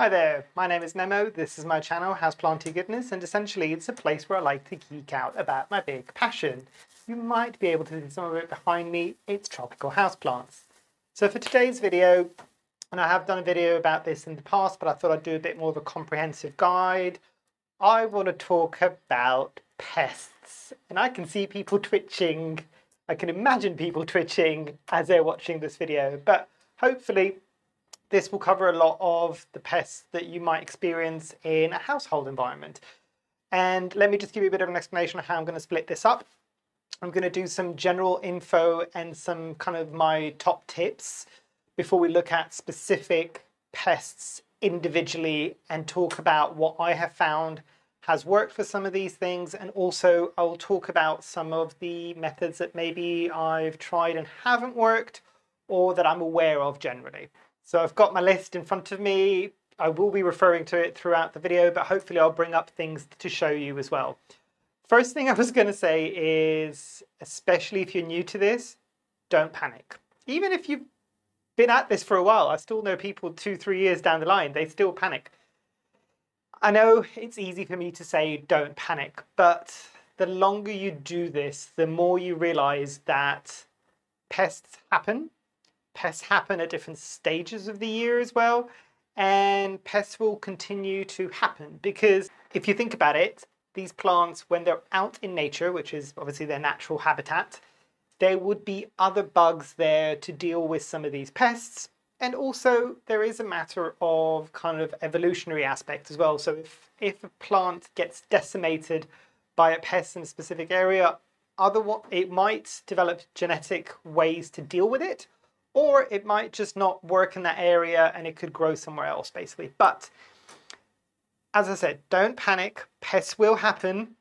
Hi there, my name is Nemo, this is my channel Houseplanty Goodness and essentially it's a place where I like to geek out about my big passion. You might be able to see some of it behind me, it's tropical houseplants. So for today's video, and I have done a video about this in the past but I thought I'd do a bit more of a comprehensive guide, I want to talk about pests. And I can see people twitching, I can imagine people twitching as they're watching this video, but hopefully this will cover a lot of the pests that you might experience in a household environment. And let me just give you a bit of an explanation of how I'm going to split this up. I'm going to do some general info and some kind of my top tips before we look at specific pests individually and talk about what I have found has worked for some of these things and also I'll talk about some of the methods that maybe I've tried and haven't worked or that I'm aware of generally. So I've got my list in front of me. I will be referring to it throughout the video, but hopefully I'll bring up things to show you as well. First thing I was going to say is, especially if you're new to this, don't panic. Even if you've been at this for a while, I still know people two, three years down the line, they still panic. I know it's easy for me to say don't panic, but the longer you do this, the more you realize that pests happen pests happen at different stages of the year as well. And pests will continue to happen because if you think about it, these plants, when they're out in nature, which is obviously their natural habitat, there would be other bugs there to deal with some of these pests. And also there is a matter of kind of evolutionary aspect as well. So if, if a plant gets decimated by a pest in a specific area, other, it might develop genetic ways to deal with it, or it might just not work in that area and it could grow somewhere else basically. But as I said, don't panic. Pests will happen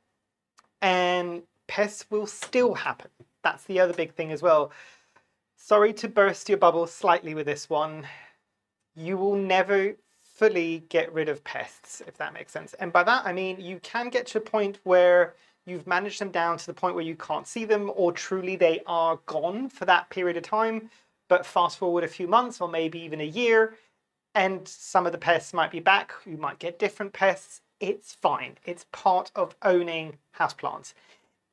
and pests will still happen. That's the other big thing as well. Sorry to burst your bubble slightly with this one. You will never fully get rid of pests, if that makes sense. And by that, I mean you can get to a point where you've managed them down to the point where you can't see them or truly they are gone for that period of time but fast forward a few months or maybe even a year, and some of the pests might be back. You might get different pests. It's fine. It's part of owning houseplants.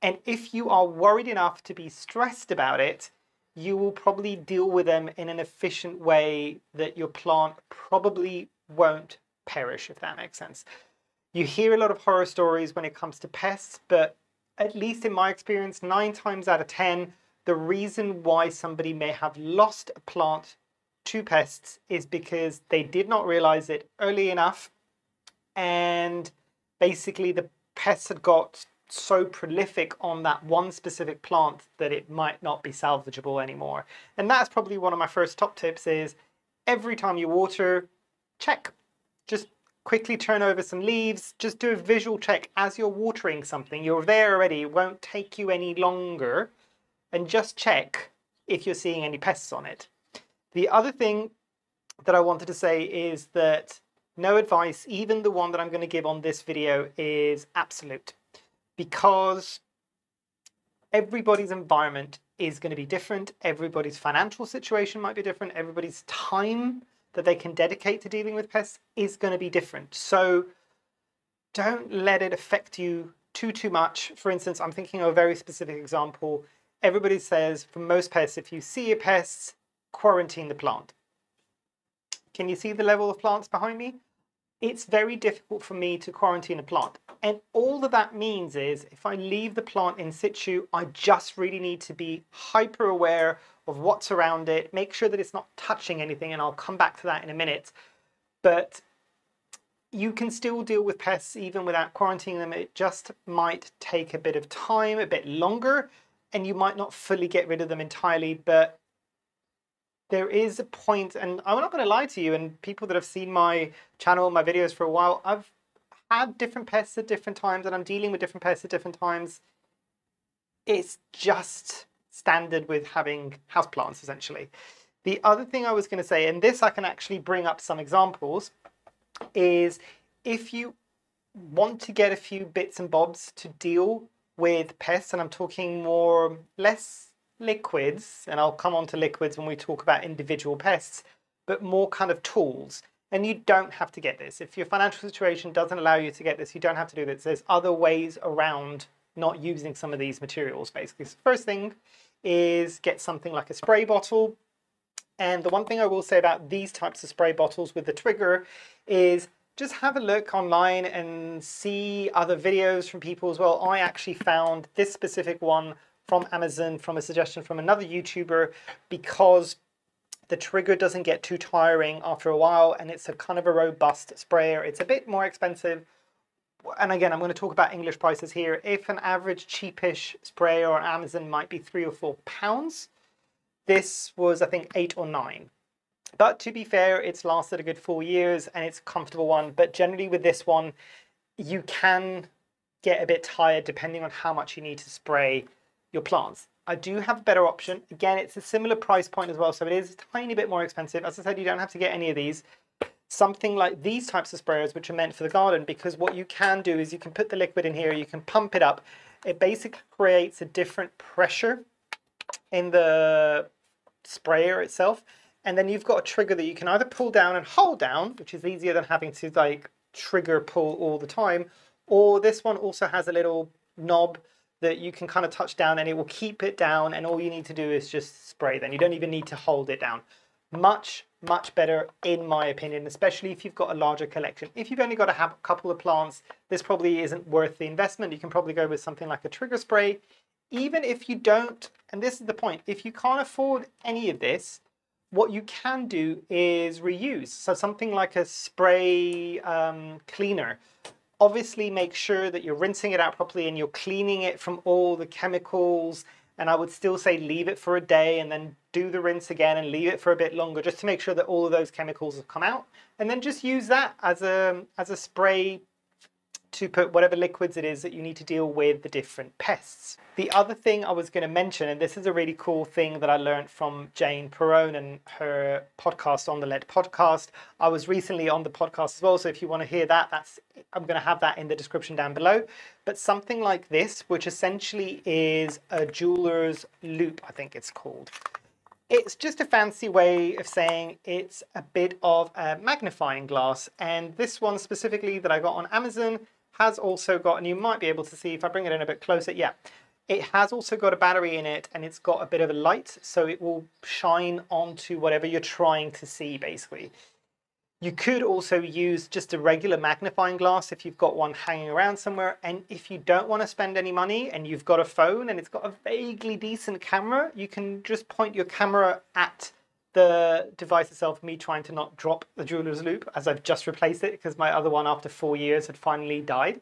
And if you are worried enough to be stressed about it, you will probably deal with them in an efficient way that your plant probably won't perish, if that makes sense. You hear a lot of horror stories when it comes to pests, but at least in my experience, nine times out of 10, the reason why somebody may have lost a plant to pests is because they did not realize it early enough and basically the pests had got so prolific on that one specific plant that it might not be salvageable anymore. And that's probably one of my first top tips is every time you water, check. Just quickly turn over some leaves, just do a visual check as you're watering something. You're there already, it won't take you any longer and just check if you're seeing any pests on it. The other thing that I wanted to say is that no advice, even the one that I'm going to give on this video is absolute because everybody's environment is going to be different. Everybody's financial situation might be different. Everybody's time that they can dedicate to dealing with pests is going to be different. So don't let it affect you too, too much. For instance, I'm thinking of a very specific example everybody says for most pests, if you see a pest, quarantine the plant. Can you see the level of plants behind me? It's very difficult for me to quarantine a plant. And all that that means is if I leave the plant in situ, I just really need to be hyper aware of what's around it, make sure that it's not touching anything, and I'll come back to that in a minute. But you can still deal with pests even without quarantining them. It just might take a bit of time, a bit longer, and you might not fully get rid of them entirely, but there is a point, and I'm not going to lie to you, and people that have seen my channel, my videos for a while, I've had different pests at different times, and I'm dealing with different pests at different times. It's just standard with having houseplants, essentially. The other thing I was going to say, and this I can actually bring up some examples, is if you want to get a few bits and bobs to deal with pests, and I'm talking more less liquids, and I'll come on to liquids when we talk about individual pests, but more kind of tools. And you don't have to get this. If your financial situation doesn't allow you to get this, you don't have to do this. There's other ways around not using some of these materials, basically. So first thing is get something like a spray bottle. And the one thing I will say about these types of spray bottles with the trigger is just have a look online and see other videos from people as well. I actually found this specific one from Amazon from a suggestion from another YouTuber because the trigger doesn't get too tiring after a while and it's a kind of a robust sprayer. It's a bit more expensive. And again, I'm going to talk about English prices here. If an average cheapish sprayer on Amazon might be three or four pounds, this was, I think, eight or nine. But to be fair, it's lasted a good four years and it's a comfortable one. But generally with this one, you can get a bit tired depending on how much you need to spray your plants. I do have a better option. Again, it's a similar price point as well, so it is a tiny bit more expensive. As I said, you don't have to get any of these. Something like these types of sprayers, which are meant for the garden, because what you can do is you can put the liquid in here, you can pump it up. It basically creates a different pressure in the sprayer itself. And then you've got a trigger that you can either pull down and hold down, which is easier than having to like trigger pull all the time. Or this one also has a little knob that you can kind of touch down and it will keep it down and all you need to do is just spray then. You don't even need to hold it down. Much, much better in my opinion, especially if you've got a larger collection. If you've only got a couple of plants, this probably isn't worth the investment. You can probably go with something like a trigger spray. Even if you don't, and this is the point, if you can't afford any of this, what you can do is reuse. So something like a spray um, cleaner obviously make sure that you're rinsing it out properly and you're cleaning it from all the chemicals. And I would still say leave it for a day and then do the rinse again and leave it for a bit longer just to make sure that all of those chemicals have come out. And then just use that as a, as a spray to put whatever liquids it is that you need to deal with the different pests. The other thing I was going to mention, and this is a really cool thing that I learned from Jane Perrone and her podcast on the Ledge podcast. I was recently on the podcast as well, so if you want to hear that, that's I'm going to have that in the description down below. But something like this, which essentially is a jeweler's loupe, I think it's called. It's just a fancy way of saying it's a bit of a magnifying glass. And this one specifically that I got on Amazon has also got, and you might be able to see if I bring it in a bit closer, yeah, it has also got a battery in it and it's got a bit of a light, so it will shine onto whatever you're trying to see, basically. You could also use just a regular magnifying glass if you've got one hanging around somewhere. And if you don't want to spend any money and you've got a phone and it's got a vaguely decent camera, you can just point your camera at the device itself, me trying to not drop the jeweler's loupe as I've just replaced it because my other one after four years had finally died.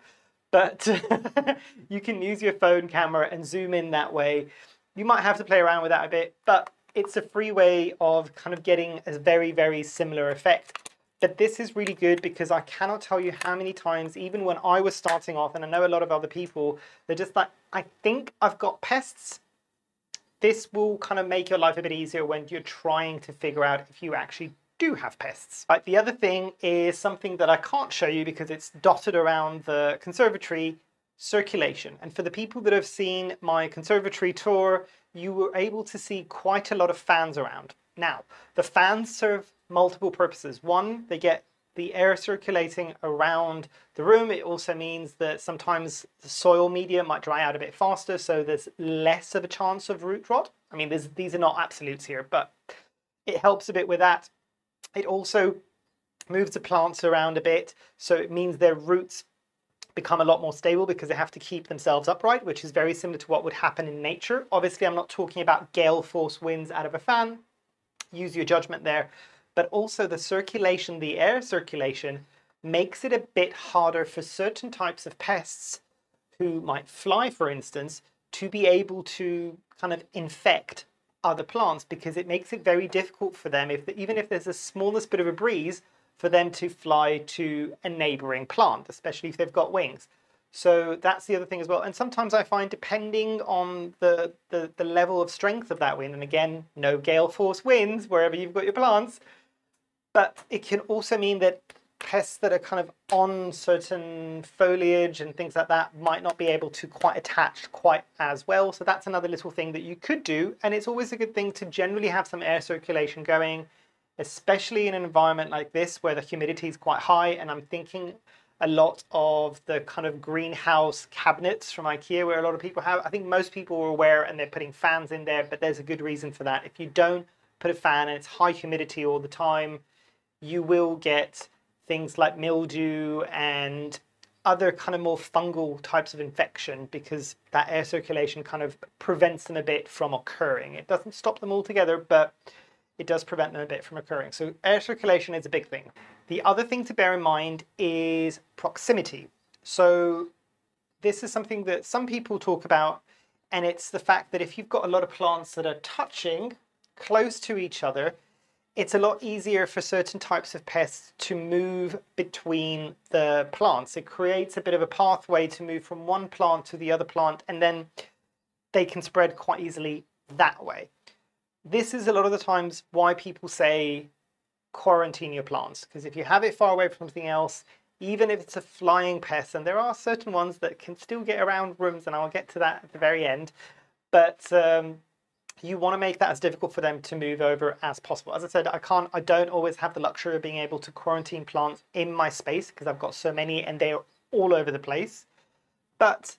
But you can use your phone camera and zoom in that way. You might have to play around with that a bit, but it's a free way of kind of getting a very, very similar effect. But this is really good because I cannot tell you how many times, even when I was starting off, and I know a lot of other people, they're just like, I think I've got pests, this will kind of make your life a bit easier when you're trying to figure out if you actually do have pests. Right, the other thing is something that I can't show you because it's dotted around the conservatory, circulation. And for the people that have seen my conservatory tour, you were able to see quite a lot of fans around. Now, the fans serve multiple purposes. One, they get the air circulating around the room. It also means that sometimes the soil media might dry out a bit faster, so there's less of a chance of root rot. I mean, these are not absolutes here, but it helps a bit with that. It also moves the plants around a bit, so it means their roots become a lot more stable because they have to keep themselves upright, which is very similar to what would happen in nature. Obviously, I'm not talking about gale force winds out of a fan. Use your judgment there but also the circulation, the air circulation, makes it a bit harder for certain types of pests who might fly, for instance, to be able to kind of infect other plants because it makes it very difficult for them, if even if there's the smallest bit of a breeze, for them to fly to a neighboring plant, especially if they've got wings. So that's the other thing as well. And sometimes I find depending on the, the, the level of strength of that wind, and again, no gale force winds wherever you've got your plants, but it can also mean that pests that are kind of on certain foliage and things like that might not be able to quite attach quite as well. So that's another little thing that you could do. And it's always a good thing to generally have some air circulation going. especially in an environment like this where the humidity is quite high. And I'm thinking a lot of the kind of greenhouse cabinets from IKEA where a lot of people have. I think most people are aware and they're putting fans in there, but there's a good reason for that. If you don't put a fan and it's high humidity all the time, you will get things like mildew and other kind of more fungal types of infection because that air circulation kind of prevents them a bit from occurring. It doesn't stop them altogether, but it does prevent them a bit from occurring. So air circulation is a big thing. The other thing to bear in mind is proximity. So this is something that some people talk about, and it's the fact that if you've got a lot of plants that are touching close to each other, it's a lot easier for certain types of pests to move between the plants. It creates a bit of a pathway to move from one plant to the other plant, and then they can spread quite easily that way. This is a lot of the times why people say quarantine your plants, because if you have it far away from something else, even if it's a flying pest, and there are certain ones that can still get around rooms, and I'll get to that at the very end, but um, you want to make that as difficult for them to move over as possible. As I said, I can't, I don't always have the luxury of being able to quarantine plants in my space because I've got so many and they're all over the place. But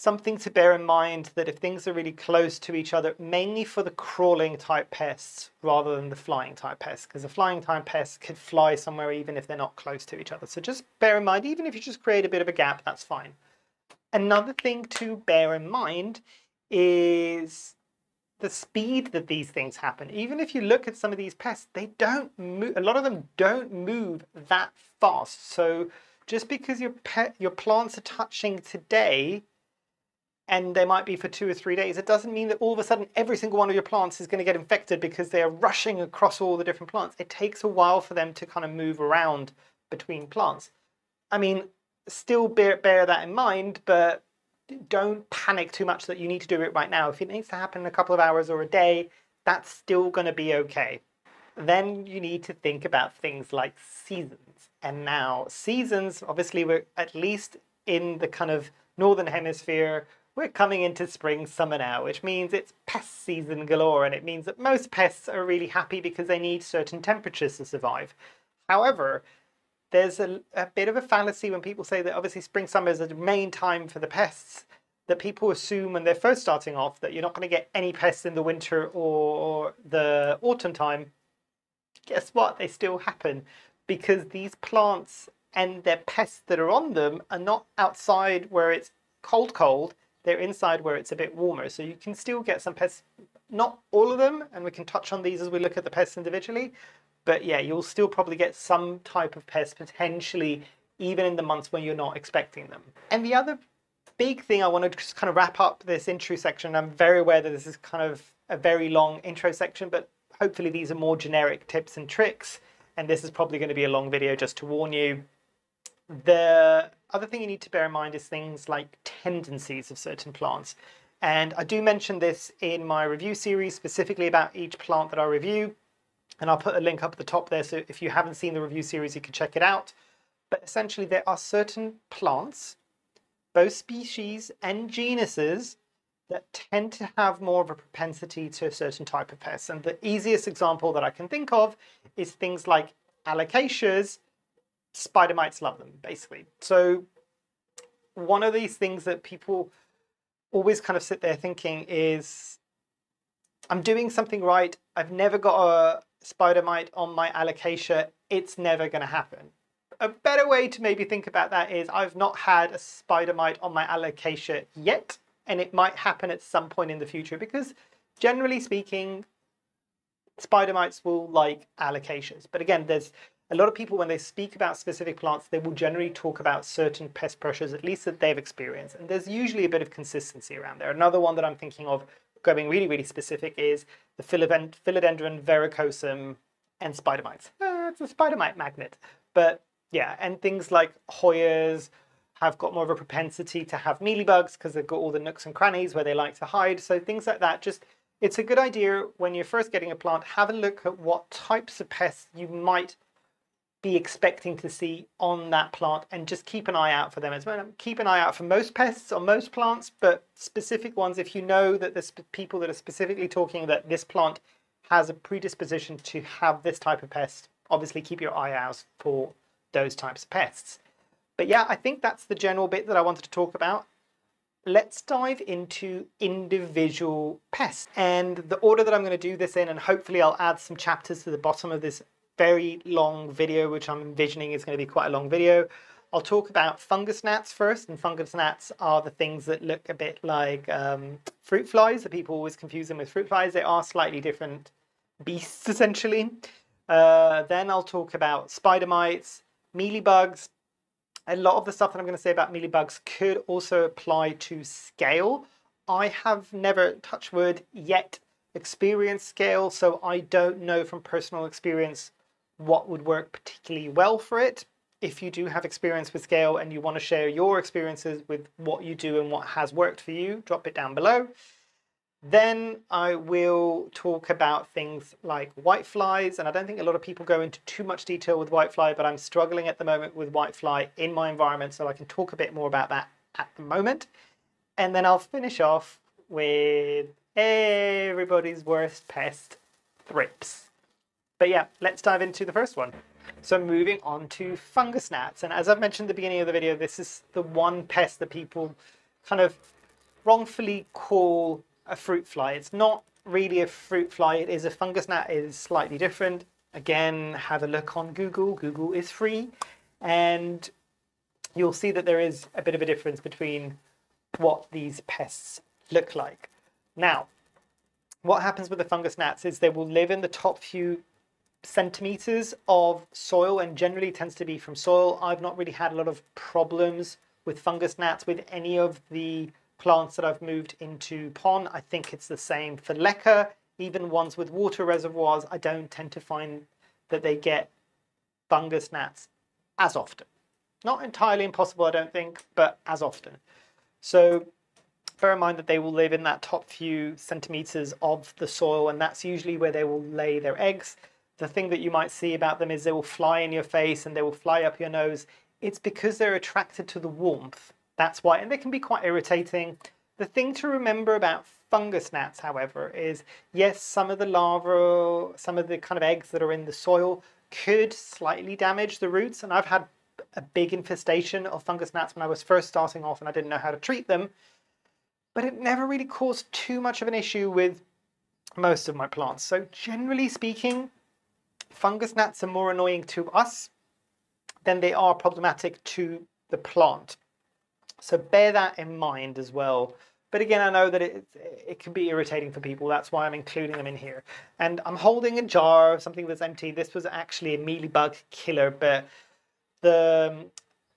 something to bear in mind that if things are really close to each other, mainly for the crawling type pests rather than the flying type pests, because the flying type pests could fly somewhere even if they're not close to each other. So just bear in mind, even if you just create a bit of a gap, that's fine. Another thing to bear in mind is the speed that these things happen. Even if you look at some of these pests, they don't move, a lot of them don't move that fast. So just because your pet, your plants are touching today, and they might be for two or three days, it doesn't mean that all of a sudden every single one of your plants is going to get infected because they are rushing across all the different plants. It takes a while for them to kind of move around between plants. I mean, still bear, bear that in mind, but don't panic too much that you need to do it right now. If it needs to happen in a couple of hours or a day, that's still going to be okay. Then you need to think about things like seasons. And now, seasons, obviously, we're at least in the kind of northern hemisphere, we're coming into spring, summer now, which means it's pest season galore. And it means that most pests are really happy because they need certain temperatures to survive. However, there's a, a bit of a fallacy when people say that obviously spring summer is the main time for the pests that people assume when they're first starting off that you're not going to get any pests in the winter or the autumn time. Guess what? They still happen because these plants and their pests that are on them are not outside where it's cold cold. They're inside where it's a bit warmer. So you can still get some pests not all of them and we can touch on these as we look at the pests individually but yeah, you'll still probably get some type of pest potentially even in the months when you're not expecting them. And the other big thing I want to just kind of wrap up this intro section, I'm very aware that this is kind of a very long intro section, but hopefully these are more generic tips and tricks. And this is probably going to be a long video just to warn you. The other thing you need to bear in mind is things like tendencies of certain plants. And I do mention this in my review series, specifically about each plant that I review and I'll put a link up at the top there so if you haven't seen the review series you can check it out. But essentially there are certain plants, both species and genuses, that tend to have more of a propensity to a certain type of pest. And the easiest example that I can think of is things like alocasias. Spider mites love them, basically. So one of these things that people always kind of sit there thinking is, I'm doing something right. I've never got a, spider mite on my alocasia, it's never going to happen. A better way to maybe think about that is I've not had a spider mite on my alocasia yet, and it might happen at some point in the future because generally speaking, spider mites will like alocasias. But again, there's a lot of people when they speak about specific plants, they will generally talk about certain pest pressures, at least that they've experienced. And there's usually a bit of consistency around there. Another one that I'm thinking of going really, really specific is the Philodendron verrucosum and spider mites. Uh, it's a spider mite magnet. But yeah, and things like Hoyas have got more of a propensity to have mealybugs because they've got all the nooks and crannies where they like to hide. So things like that, just it's a good idea when you're first getting a plant, have a look at what types of pests you might be expecting to see on that plant and just keep an eye out for them as well. Keep an eye out for most pests on most plants, but specific ones, if you know that there's people that are specifically talking that this plant has a predisposition to have this type of pest, obviously keep your eye out for those types of pests. But yeah, I think that's the general bit that I wanted to talk about. Let's dive into individual pests and the order that I'm going to do this in, and hopefully I'll add some chapters to the bottom of this very long video, which I'm envisioning is going to be quite a long video. I'll talk about fungus gnats first, and fungus gnats are the things that look a bit like um, fruit flies. That people always confuse them with fruit flies. They are slightly different beasts, essentially. Uh, then I'll talk about spider mites, mealy mealybugs. A lot of the stuff that I'm going to say about mealybugs could also apply to scale. I have never, touch wood, yet experienced scale, so I don't know from personal experience what would work particularly well for it if you do have experience with scale and you want to share your experiences with what you do and what has worked for you, drop it down below. Then I will talk about things like whiteflies, and I don't think a lot of people go into too much detail with whitefly, but I'm struggling at the moment with whitefly in my environment, so I can talk a bit more about that at the moment. And then I'll finish off with everybody's worst pest, thrips. But yeah, let's dive into the first one. So moving on to fungus gnats. And as I've mentioned at the beginning of the video, this is the one pest that people kind of wrongfully call a fruit fly. It's not really a fruit fly. It is a fungus gnat. It is slightly different. Again, have a look on Google. Google is free. And you'll see that there is a bit of a difference between what these pests look like. Now, what happens with the fungus gnats is they will live in the top few centimeters of soil and generally tends to be from soil. I've not really had a lot of problems with fungus gnats with any of the plants that I've moved into pon. I think it's the same for leca. Even ones with water reservoirs, I don't tend to find that they get fungus gnats as often. Not entirely impossible, I don't think, but as often. So bear in mind that they will live in that top few centimeters of the soil, and that's usually where they will lay their eggs the thing that you might see about them is they will fly in your face and they will fly up your nose. It's because they're attracted to the warmth. That's why, and they can be quite irritating. The thing to remember about fungus gnats, however, is yes, some of the larvae, some of the kind of eggs that are in the soil could slightly damage the roots. And I've had a big infestation of fungus gnats when I was first starting off and I didn't know how to treat them. But it never really caused too much of an issue with most of my plants. So generally speaking, fungus gnats are more annoying to us than they are problematic to the plant. So bear that in mind as well. But again, I know that it, it can be irritating for people. That's why I'm including them in here. And I'm holding a jar of something that's empty. This was actually a mealybug killer, but the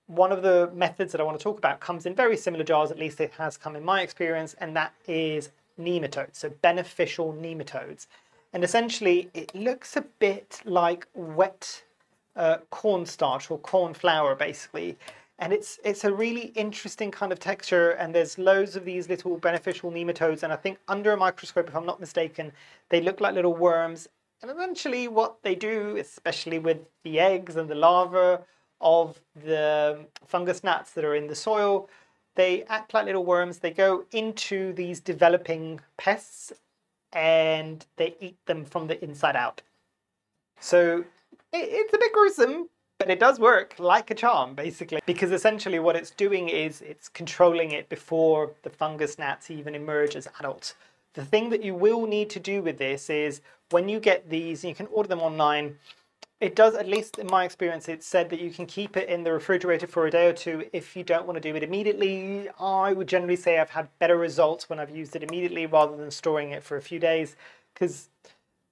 one of the methods that I want to talk about comes in very similar jars, at least it has come in my experience, and that is nematodes, so beneficial nematodes. And essentially, it looks a bit like wet uh, cornstarch or corn flour, basically. And it's it's a really interesting kind of texture, and there's loads of these little beneficial nematodes. And I think under a microscope, if I'm not mistaken, they look like little worms. And eventually, what they do, especially with the eggs and the larvae of the fungus gnats that are in the soil, they act like little worms. They go into these developing pests and they eat them from the inside out. So it's a bit gruesome, but it does work like a charm, basically, because essentially what it's doing is it's controlling it before the fungus gnats even emerge as adults. The thing that you will need to do with this is when you get these, you can order them online, it does, at least in my experience, it said that you can keep it in the refrigerator for a day or two if you don't want to do it immediately. I would generally say I've had better results when I've used it immediately rather than storing it for a few days because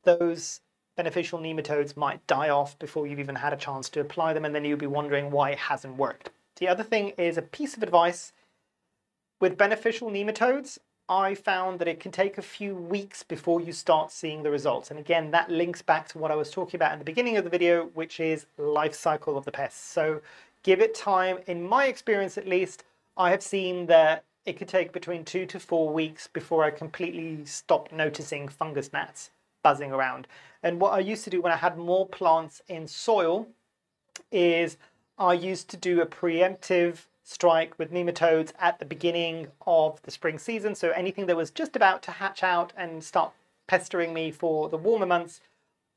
those beneficial nematodes might die off before you've even had a chance to apply them and then you'll be wondering why it hasn't worked. The other thing is a piece of advice with beneficial nematodes, I found that it can take a few weeks before you start seeing the results. And again, that links back to what I was talking about in the beginning of the video, which is life cycle of the pests. So give it time. In my experience, at least, I have seen that it could take between two to four weeks before I completely stopped noticing fungus gnats buzzing around. And what I used to do when I had more plants in soil is I used to do a preemptive strike with nematodes at the beginning of the spring season. So anything that was just about to hatch out and start pestering me for the warmer months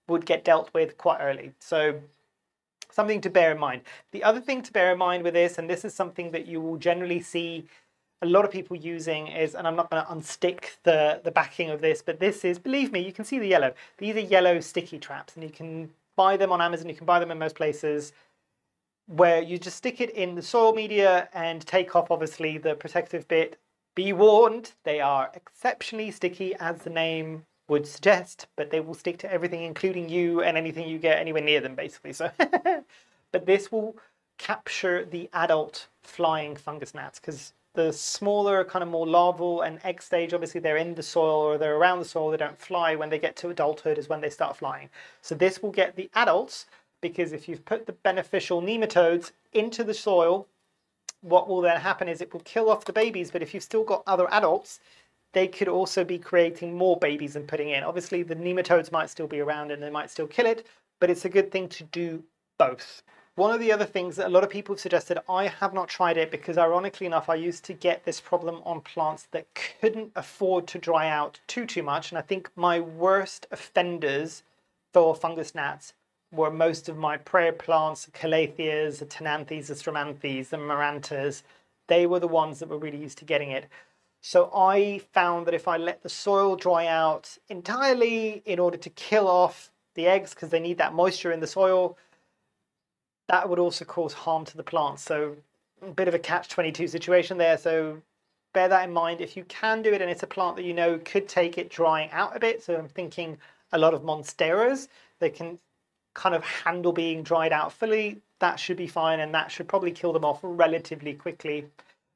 would get dealt with quite early. So something to bear in mind. The other thing to bear in mind with this, and this is something that you will generally see a lot of people using is, and I'm not going to unstick the, the backing of this, but this is, believe me, you can see the yellow. These are yellow sticky traps, and you can buy them on Amazon, you can buy them in most places, where you just stick it in the soil media and take off, obviously, the protective bit. Be warned, they are exceptionally sticky, as the name would suggest, but they will stick to everything, including you and anything you get anywhere near them, basically. So, but this will capture the adult flying fungus gnats because the smaller, kind of more larval and egg stage, obviously they're in the soil or they're around the soil. They don't fly. When they get to adulthood is when they start flying. So this will get the adults because if you've put the beneficial nematodes into the soil, what will then happen is it will kill off the babies. But if you've still got other adults, they could also be creating more babies and putting in. Obviously, the nematodes might still be around and they might still kill it, but it's a good thing to do both. One of the other things that a lot of people have suggested, I have not tried it because ironically enough, I used to get this problem on plants that couldn't afford to dry out too, too much. And I think my worst offenders for fungus gnats were most of my prayer plants, calatheas, the ctenanthes, the stromanthes, the marantas. They were the ones that were really used to getting it. So I found that if I let the soil dry out entirely in order to kill off the eggs because they need that moisture in the soil, that would also cause harm to the plants. So a bit of a catch-22 situation there. So bear that in mind. If you can do it and it's a plant that you know could take it drying out a bit, so I'm thinking a lot of monsteras, they can kind of handle being dried out fully, that should be fine and that should probably kill them off relatively quickly.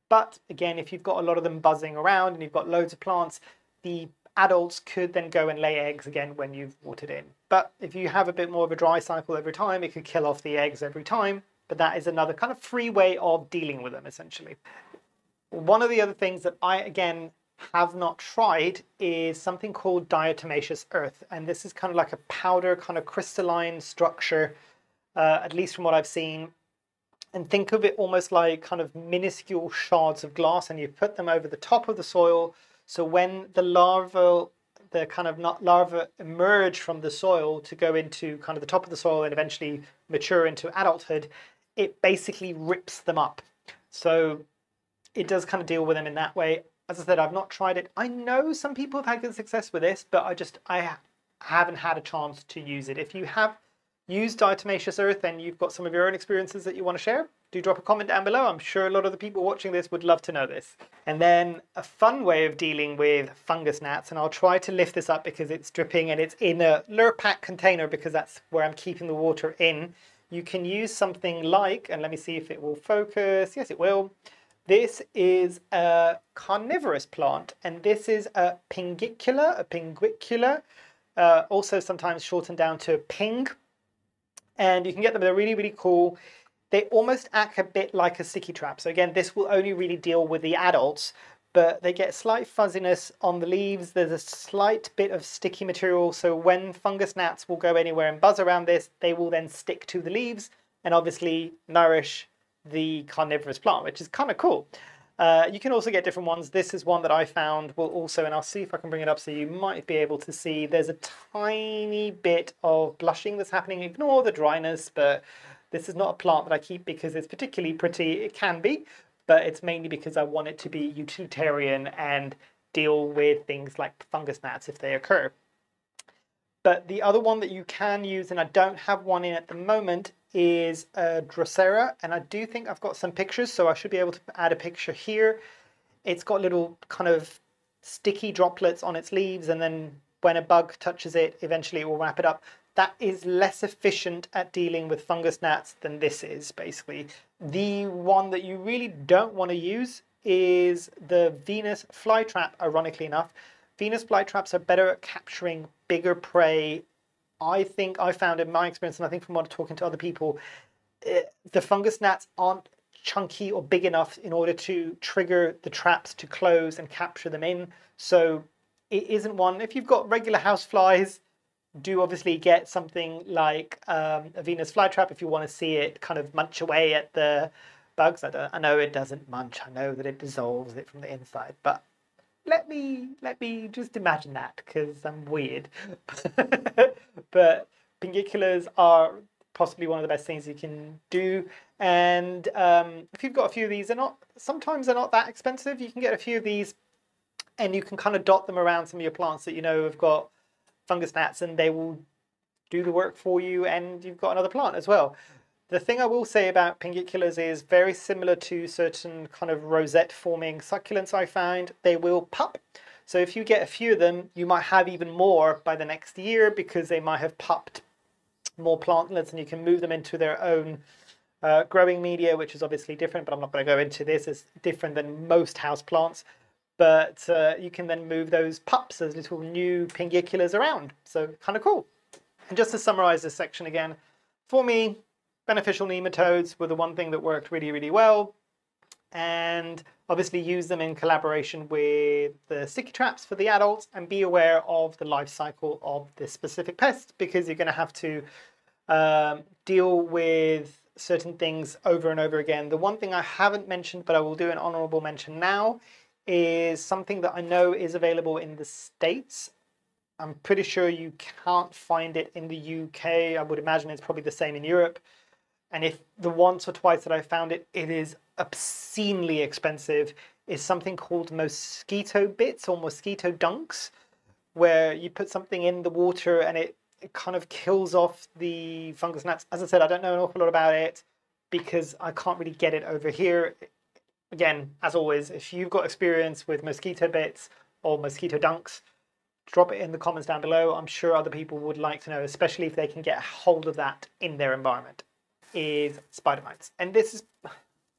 But again, if you've got a lot of them buzzing around and you've got loads of plants, the adults could then go and lay eggs again when you've watered in. But if you have a bit more of a dry cycle every time, it could kill off the eggs every time. But that is another kind of free way of dealing with them, essentially. One of the other things that I, again, have not tried is something called diatomaceous earth. And this is kind of like a powder, kind of crystalline structure, uh, at least from what I've seen. And think of it almost like kind of minuscule shards of glass, and you put them over the top of the soil so when the larval, the kind of not larvae emerge from the soil to go into kind of the top of the soil and eventually mature into adulthood, it basically rips them up. So it does kind of deal with them in that way. As I said, I've not tried it. I know some people have had good success with this, but I just I haven't had a chance to use it. If you have used diatomaceous earth and you've got some of your own experiences that you want to share, do drop a comment down below. I'm sure a lot of the people watching this would love to know this. And then a fun way of dealing with fungus gnats, and I'll try to lift this up because it's dripping and it's in a Lurpak container because that's where I'm keeping the water in. You can use something like, and let me see if it will focus. Yes, it will. This is a carnivorous plant, and this is a pingicula, a pinguicula, uh, also sometimes shortened down to ping. And you can get them, they're really, really cool they almost act a bit like a sticky trap. So again, this will only really deal with the adults, but they get slight fuzziness on the leaves. There's a slight bit of sticky material. So when fungus gnats will go anywhere and buzz around this, they will then stick to the leaves and obviously nourish the carnivorous plant, which is kind of cool. Uh, you can also get different ones. This is one that I found will also, and I'll see if I can bring it up so you might be able to see, there's a tiny bit of blushing that's happening. Ignore the dryness, but this is not a plant that I keep because it's particularly pretty. It can be, but it's mainly because I want it to be utilitarian and deal with things like fungus gnats if they occur. But the other one that you can use, and I don't have one in at the moment, is a Drosera. And I do think I've got some pictures, so I should be able to add a picture here. It's got little kind of sticky droplets on its leaves, and then when a bug touches it, eventually it will wrap it up that is less efficient at dealing with fungus gnats than this is, basically. The one that you really don't want to use is the Venus flytrap, ironically enough. Venus flytraps are better at capturing bigger prey. I think I found in my experience, and I think from what I'm talking to other people, it, eh, the fungus gnats aren't chunky or big enough in order to trigger the traps to close and capture them in. So it isn't one. If you've got regular house flies, do obviously get something like um, a Venus flytrap if you want to see it kind of munch away at the bugs. I, I know it doesn't munch. I know that it dissolves it from the inside, but let me let me just imagine that because I'm weird. but pingiculars are possibly one of the best things you can do. And um, if you've got a few of these, they're not sometimes they're not that expensive. You can get a few of these, and you can kind of dot them around some of your plants that you know have got fungus gnats, and they will do the work for you. And you've got another plant as well. The thing I will say about pingiculars is very similar to certain kind of rosette forming succulents I found. They will pup. So if you get a few of them, you might have even more by the next year because they might have pupped more plantlets and you can move them into their own uh, growing media, which is obviously different, but I'm not going to go into this. It's different than most house plants. But uh, you can then move those pups, those little new pingiculars around. So kind of cool. And just to summarize this section again, for me, beneficial nematodes were the one thing that worked really, really well. And obviously use them in collaboration with the sticky traps for the adults and be aware of the life cycle of this specific pest because you're going to have to um, deal with certain things over and over again. The one thing I haven't mentioned, but I will do an honorable mention now, is something that I know is available in the States. I'm pretty sure you can't find it in the UK. I would imagine it's probably the same in Europe. And if the once or twice that I found it, it is obscenely expensive, is something called mosquito bits or mosquito dunks, where you put something in the water and it, it kind of kills off the fungus gnats. As I said, I don't know an awful lot about it because I can't really get it over here. Again, as always, if you've got experience with mosquito bits or mosquito dunks, drop it in the comments down below. I'm sure other people would like to know, especially if they can get hold of that in their environment is spider mites. And this is,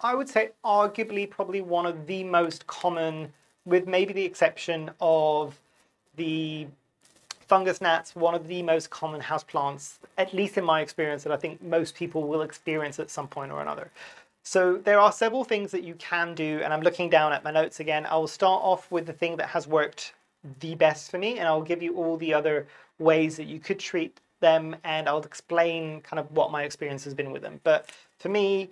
I would say, arguably probably one of the most common, with maybe the exception of the fungus gnats, one of the most common houseplants, at least in my experience, that I think most people will experience at some point or another. So there are several things that you can do, and I'm looking down at my notes again. I will start off with the thing that has worked the best for me, and I'll give you all the other ways that you could treat them and I'll explain kind of what my experience has been with them. But for me,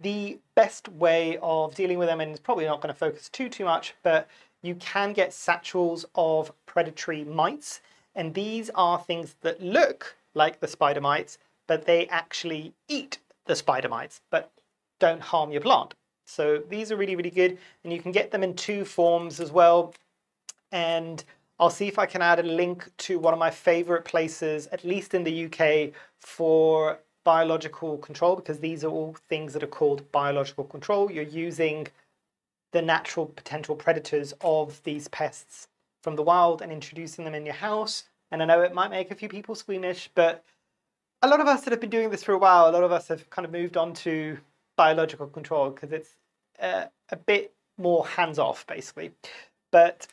the best way of dealing with them, and it's probably not going to focus too, too much, but you can get satchels of predatory mites. And these are things that look like the spider mites, but they actually eat the spider mites, but don't harm your plant. So these are really, really good. And you can get them in two forms as well. And I'll see if I can add a link to one of my favorite places, at least in the UK, for biological control, because these are all things that are called biological control. You're using the natural potential predators of these pests from the wild and introducing them in your house. And I know it might make a few people squeamish, but a lot of us that have been doing this for a while, a lot of us have kind of moved on to biological control because it's uh, a bit more hands off, basically. But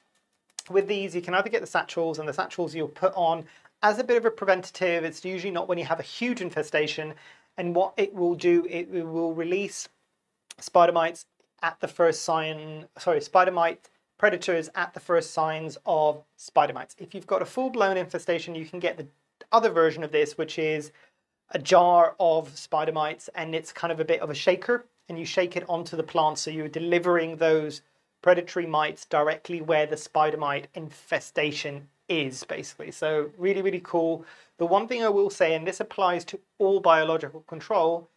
with these, you can either get the satchels, and the satchels you'll put on as a bit of a preventative. It's usually not when you have a huge infestation. And what it will do, it will release spider mites at the first sign, sorry, spider mite predators at the first signs of spider mites. If you've got a full-blown infestation, you can get the other version of this, which is a jar of spider mites, and it's kind of a bit of a shaker, and you shake it onto the plant, so you're delivering those predatory mites directly where the spider mite infestation is, basically. So really, really cool. The one thing I will say, and this applies to all biological control,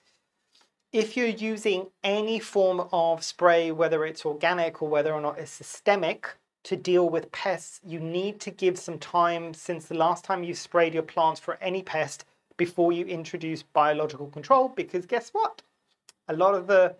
if you're using any form of spray, whether it's organic or whether or not it's systemic, to deal with pests, you need to give some time since the last time you sprayed your plants for any pest before you introduce biological control, because guess what? A lot of the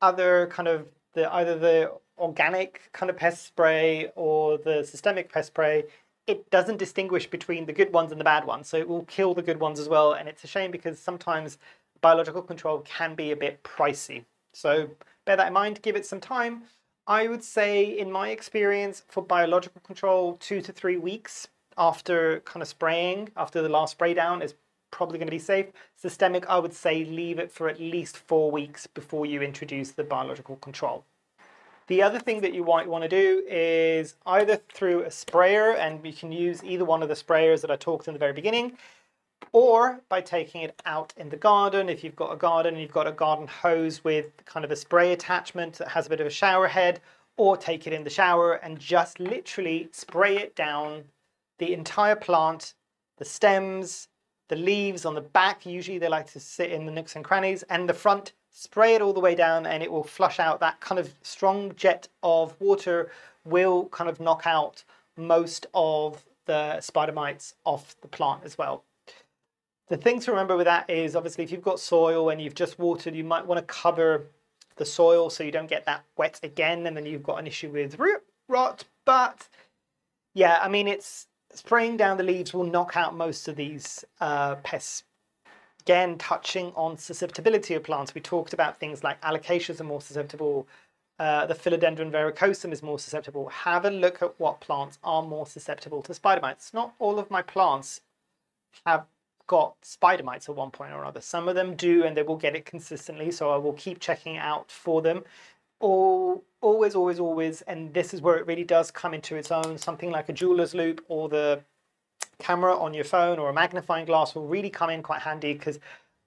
other kind of the either the organic kind of pest spray or the systemic pest spray, it doesn't distinguish between the good ones and the bad ones. So it will kill the good ones as well. And it's a shame because sometimes biological control can be a bit pricey. So bear that in mind, give it some time. I would say, in my experience, for biological control, two to three weeks after kind of spraying, after the last spray down is probably going to be safe. Systemic, I would say leave it for at least four weeks before you introduce the biological control. The other thing that you might want to do is either through a sprayer, and you can use either one of the sprayers that I talked in the very beginning, or by taking it out in the garden. If you've got a garden and you've got a garden hose with kind of a spray attachment that has a bit of a shower head, or take it in the shower and just literally spray it down the entire plant, the stems, the leaves on the back. Usually they like to sit in the nooks and crannies and the front, spray it all the way down and it will flush out that kind of strong jet of water will kind of knock out most of the spider mites off the plant as well. The thing to remember with that is obviously if you've got soil and you've just watered, you might want to cover the soil so you don't get that wet again and then you've got an issue with root rot. But yeah, I mean, it's spraying down the leaves will knock out most of these uh, pests. Again, touching on susceptibility of plants, we talked about things like alocasias are more susceptible, uh, the philodendron verrucosum is more susceptible. Have a look at what plants are more susceptible to spider mites. Not all of my plants have got spider mites at one point or another. Some of them do and they will get it consistently, so I will keep checking out for them. Always, always, always, and this is where it really does come into its own, something like a jeweler's loupe or the camera on your phone or a magnifying glass will really come in quite handy because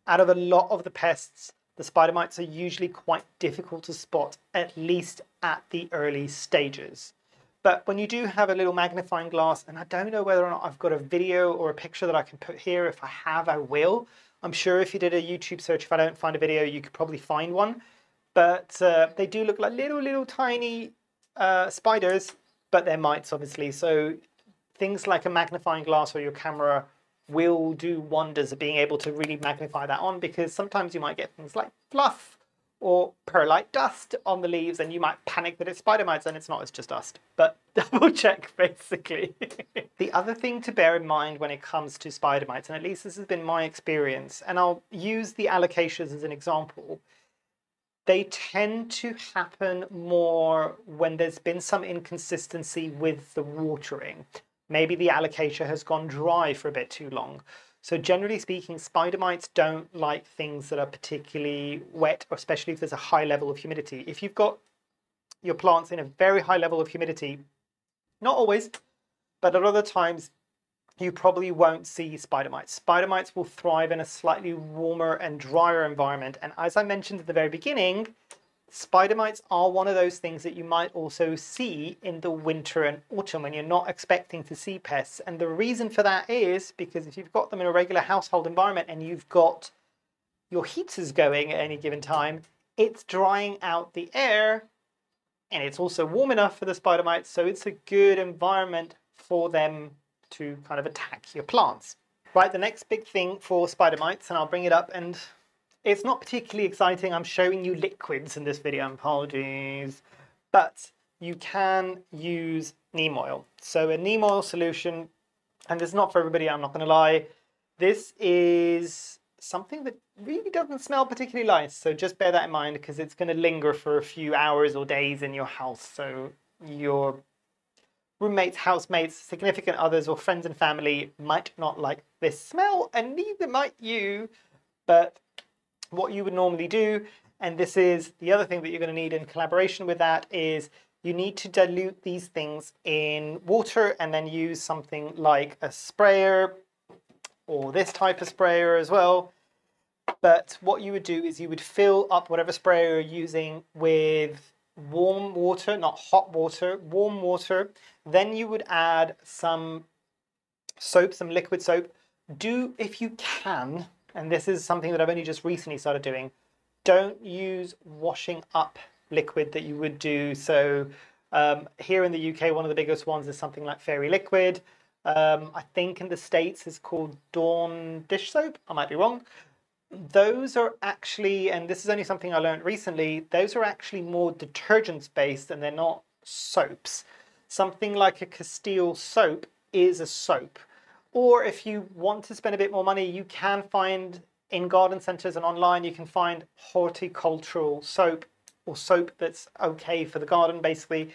out of a lot of the pests, the spider mites are usually quite difficult to spot, at least at the early stages. But when you do have a little magnifying glass, and I don't know whether or not I've got a video or a picture that I can put here. If I have, I will. I'm sure if you did a YouTube search, if I don't find a video, you could probably find one. But uh, they do look like little, little tiny uh, spiders, but they're mites, obviously. So things like a magnifying glass or your camera will do wonders of being able to really magnify that on because sometimes you might get things like fluff or perlite dust on the leaves and you might panic that it's spider mites and it's not, it's just dust. But double check basically. the other thing to bear in mind when it comes to spider mites, and at least this has been my experience, and I'll use the alocasias as an example, they tend to happen more when there's been some inconsistency with the watering maybe the alocasia has gone dry for a bit too long. So generally speaking, spider mites don't like things that are particularly wet, especially if there's a high level of humidity. If you've got your plants in a very high level of humidity, not always, but at other times, you probably won't see spider mites. Spider mites will thrive in a slightly warmer and drier environment. And as I mentioned at the very beginning, Spider mites are one of those things that you might also see in the winter and autumn when you're not expecting to see pests. And the reason for that is because if you've got them in a regular household environment and you've got your heaters going at any given time, it's drying out the air and it's also warm enough for the spider mites. So it's a good environment for them to kind of attack your plants. Right, the next big thing for spider mites, and I'll bring it up and it's not particularly exciting. I'm showing you liquids in this video, apologies. But you can use neem oil. So a neem oil solution, and is not for everybody, I'm not going to lie. This is something that really doesn't smell particularly nice. So just bear that in mind because it's going to linger for a few hours or days in your house. So your roommates, housemates, significant others, or friends and family might not like this smell, and neither might you. But what you would normally do, and this is the other thing that you're going to need in collaboration with that, is you need to dilute these things in water and then use something like a sprayer or this type of sprayer as well. But what you would do is you would fill up whatever sprayer you're using with warm water, not hot water, warm water. Then you would add some soap, some liquid soap. Do, if you can, and this is something that I've only just recently started doing, don't use washing up liquid that you would do. So um, here in the UK, one of the biggest ones is something like Fairy Liquid. Um, I think in the States it's called Dawn Dish Soap. I might be wrong. Those are actually, and this is only something I learned recently, those are actually more detergents based and they're not soaps. Something like a Castile soap is a soap. Or if you want to spend a bit more money, you can find in garden centres and online, you can find horticultural soap or soap that's okay for the garden, basically.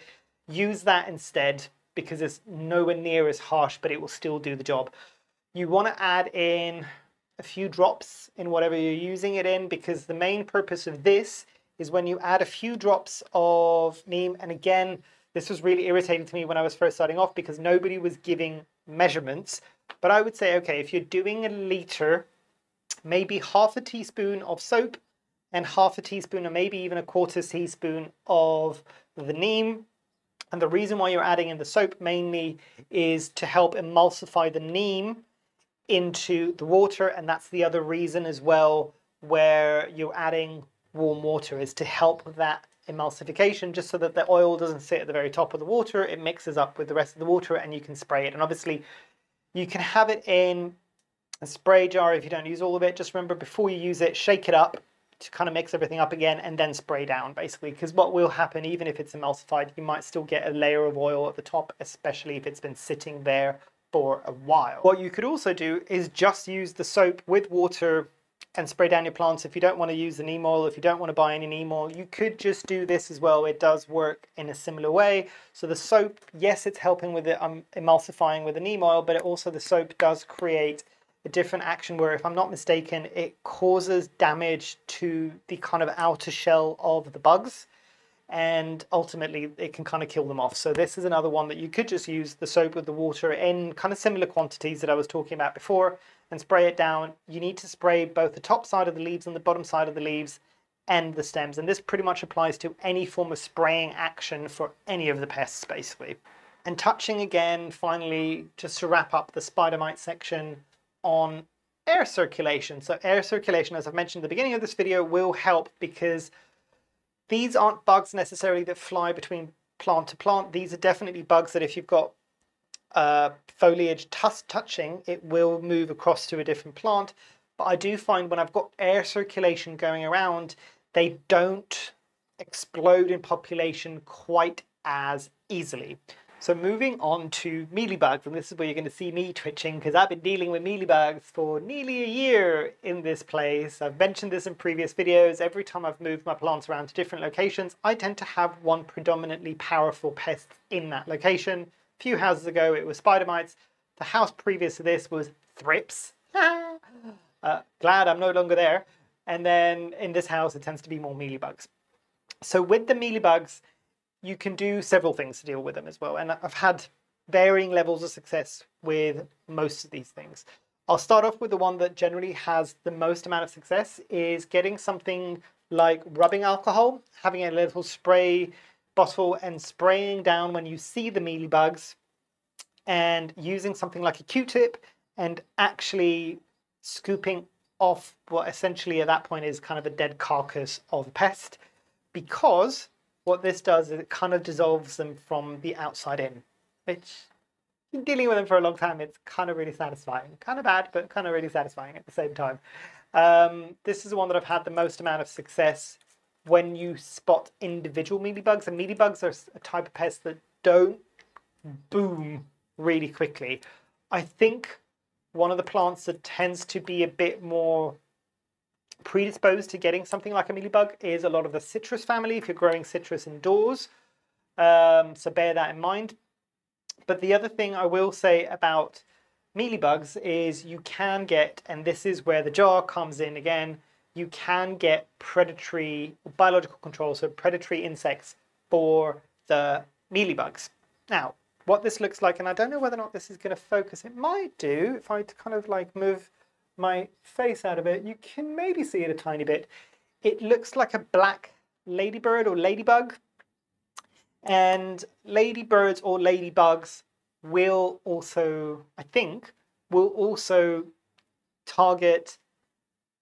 Use that instead because it's nowhere near as harsh, but it will still do the job. You want to add in a few drops in whatever you're using it in because the main purpose of this is when you add a few drops of neem. And again, this was really irritating to me when I was first starting off because nobody was giving measurements but I would say, okay, if you're doing a liter, maybe half a teaspoon of soap and half a teaspoon or maybe even a quarter teaspoon of the neem And the reason why you're adding in the soap mainly is to help emulsify the neem into the water. And that's the other reason as well where you're adding warm water is to help that emulsification just so that the oil doesn't sit at the very top of the water. It mixes up with the rest of the water and you can spray it. And obviously you can have it in a spray jar if you don't use all of it. Just remember before you use it, shake it up to kind of mix everything up again and then spray down basically because what will happen even if it's emulsified you might still get a layer of oil at the top especially if it's been sitting there for a while. What you could also do is just use the soap with water and spray down your plants. If you don't want to use the neem oil if you don't want to buy any neem oil you could just do this as well. It does work in a similar way. So the soap yes it's helping with it um, emulsifying with the neem oil but it also the soap does create a different action where, if I'm not mistaken, it causes damage to the kind of outer shell of the bugs and ultimately it can kind of kill them off. So this is another one that you could just use the soap with the water in kind of similar quantities that I was talking about before and spray it down. You need to spray both the top side of the leaves and the bottom side of the leaves and the stems. And this pretty much applies to any form of spraying action for any of the pests basically. And touching again, finally, just to wrap up the spider mite section, on air circulation. So air circulation, as I've mentioned at the beginning of this video, will help because these aren't bugs necessarily that fly between plant to plant. These are definitely bugs that if you've got uh, foliage touching, it will move across to a different plant. But I do find when I've got air circulation going around, they don't explode in population quite as easily. So moving on to mealybugs, and this is where you're going to see me twitching because I've been dealing with mealybugs for nearly a year in this place. I've mentioned this in previous videos. Every time I've moved my plants around to different locations, I tend to have one predominantly powerful pest in that location. A few houses ago, it was spider mites. The house previous to this was thrips. uh, glad I'm no longer there. And then in this house, it tends to be more mealybugs. So with the mealybugs, you can do several things to deal with them as well. And I've had varying levels of success with most of these things. I'll start off with the one that generally has the most amount of success is getting something like rubbing alcohol, having a little spray bottle and spraying down when you see the mealybugs and using something like a Q-tip and actually scooping off what essentially at that point is kind of a dead carcass of a pest because what this does is it kind of dissolves them from the outside in, which dealing with them for a long time, it's kind of really satisfying. Kind of bad, but kind of really satisfying at the same time. Um, this is the one that I've had the most amount of success when you spot individual mealybugs. And mealybugs are a type of pest that don't boom really quickly. I think one of the plants that tends to be a bit more predisposed to getting something like a mealybug is a lot of the citrus family if you're growing citrus indoors. Um, so bear that in mind. But the other thing I will say about mealybugs is you can get, and this is where the jar comes in again, you can get predatory biological control, so predatory insects for the mealybugs. Now, what this looks like, and I don't know whether or not this is going to focus, it might do if I kind of like move my face out of it, you can maybe see it a tiny bit. It looks like a black ladybird or ladybug. And ladybirds or ladybugs will also, I think, will also target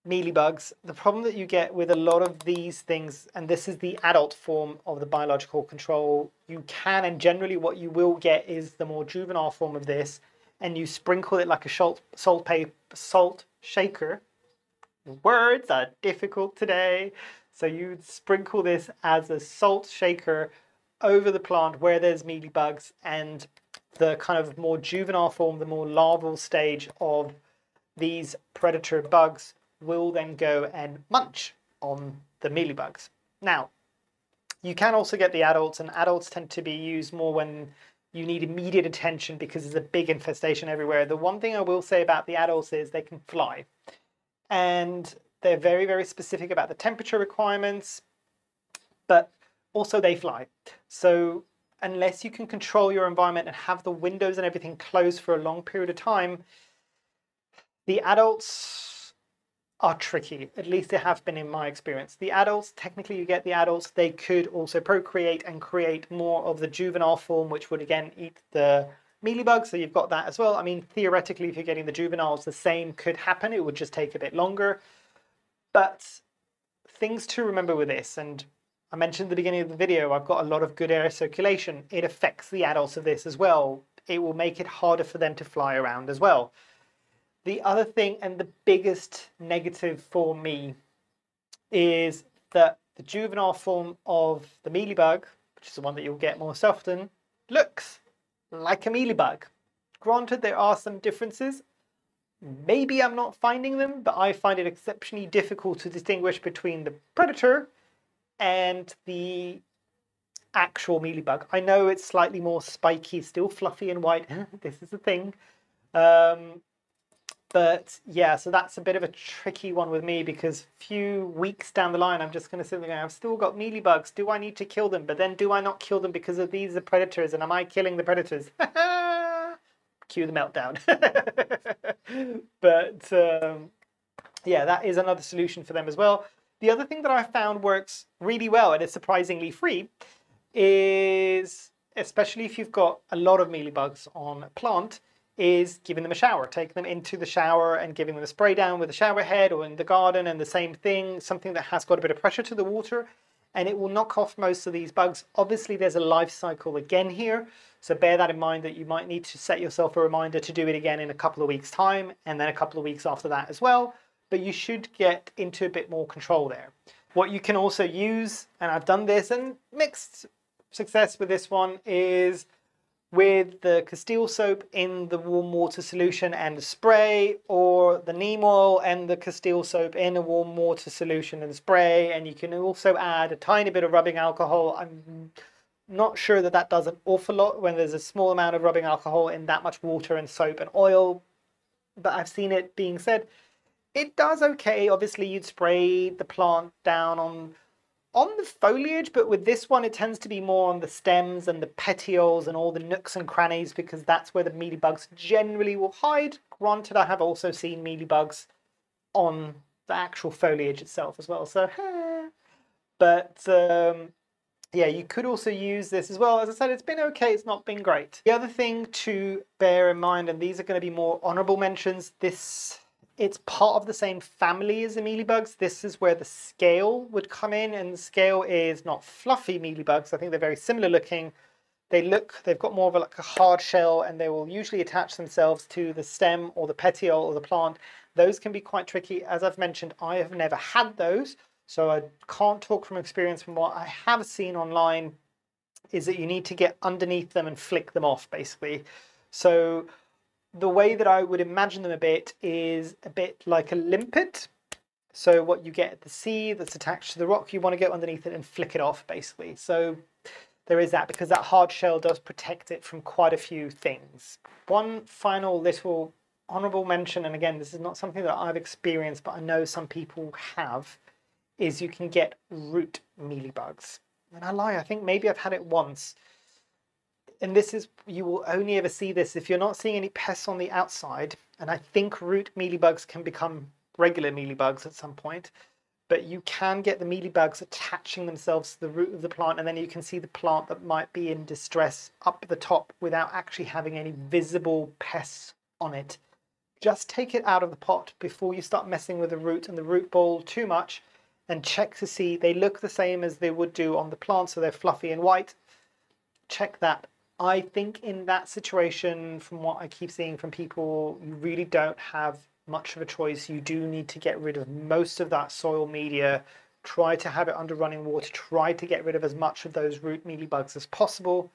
mealybugs. The problem that you get with a lot of these things, and this is the adult form of the biological control, you can and generally what you will get is the more juvenile form of this, and you sprinkle it like a salt, salt, paper, salt shaker. Words are difficult today. So you sprinkle this as a salt shaker over the plant where there's mealybugs and the kind of more juvenile form, the more larval stage of these predator bugs will then go and munch on the mealybugs. Now, you can also get the adults, and adults tend to be used more when you need immediate attention because there's a big infestation everywhere. The one thing I will say about the adults is they can fly. And they're very, very specific about the temperature requirements, but also they fly. So unless you can control your environment and have the windows and everything closed for a long period of time, the adults are tricky. At least they have been in my experience. The adults, technically you get the adults, they could also procreate and create more of the juvenile form, which would again eat the mealybug, so you've got that as well. I mean, theoretically, if you're getting the juveniles, the same could happen. It would just take a bit longer. But things to remember with this, and I mentioned at the beginning of the video, I've got a lot of good air circulation. It affects the adults of this as well. It will make it harder for them to fly around as well. The other thing, and the biggest negative for me, is that the juvenile form of the mealybug, which is the one that you'll get most often, looks like a mealybug. Granted, there are some differences. Maybe I'm not finding them, but I find it exceptionally difficult to distinguish between the predator and the actual mealybug. I know it's slightly more spiky, still fluffy and white. this is the thing. Um, but yeah, so that's a bit of a tricky one with me because a few weeks down the line, I'm just going to sit there I've still got mealybugs. Do I need to kill them? But then do I not kill them because of these are predators and am I killing the predators? Cue the meltdown. but um, yeah, that is another solution for them as well. The other thing that I found works really well and is surprisingly free is, especially if you've got a lot of mealybugs on a plant, is giving them a shower, taking them into the shower and giving them a spray down with a shower head or in the garden and the same thing, something that has got a bit of pressure to the water and it will knock off most of these bugs. Obviously there's a life cycle again here, so bear that in mind that you might need to set yourself a reminder to do it again in a couple of weeks time and then a couple of weeks after that as well, but you should get into a bit more control there. What you can also use, and I've done this and mixed success with this one, is with the Castile soap in the warm water solution and the spray, or the neem oil and the Castile soap in a warm water solution and spray. And you can also add a tiny bit of rubbing alcohol. I'm not sure that that does an awful lot when there's a small amount of rubbing alcohol in that much water and soap and oil, but I've seen it being said. It does okay. Obviously, you'd spray the plant down on on the foliage, but with this one, it tends to be more on the stems and the petioles and all the nooks and crannies because that's where the mealybugs generally will hide. Granted, I have also seen mealybugs on the actual foliage itself as well. So, but um, yeah, you could also use this as well. As I said, it's been okay. It's not been great. The other thing to bear in mind, and these are going to be more honorable mentions, this it's part of the same family as the mealybugs. This is where the scale would come in, and the scale is not fluffy mealybugs. I think they're very similar looking. They look, they've got more of a, like a hard shell, and they will usually attach themselves to the stem or the petiole or the plant. Those can be quite tricky. As I've mentioned, I have never had those, so I can't talk from experience from what I have seen online is that you need to get underneath them and flick them off, basically. So the way that I would imagine them a bit is a bit like a limpet. So what you get at the sea that's attached to the rock, you want to get underneath it and flick it off basically. So there is that because that hard shell does protect it from quite a few things. One final little honorable mention, and again, this is not something that I've experienced, but I know some people have, is you can get root mealybugs. And I lie, I think maybe I've had it once and this is you will only ever see this if you're not seeing any pests on the outside and i think root mealybugs can become regular mealybugs at some point but you can get the mealybugs attaching themselves to the root of the plant and then you can see the plant that might be in distress up the top without actually having any visible pests on it. Just take it out of the pot before you start messing with the root and the root ball too much and check to see they look the same as they would do on the plant so they're fluffy and white. Check that I think in that situation, from what I keep seeing from people, you really don't have much of a choice. You do need to get rid of most of that soil media. Try to have it under running water. Try to get rid of as much of those root mealybugs as possible.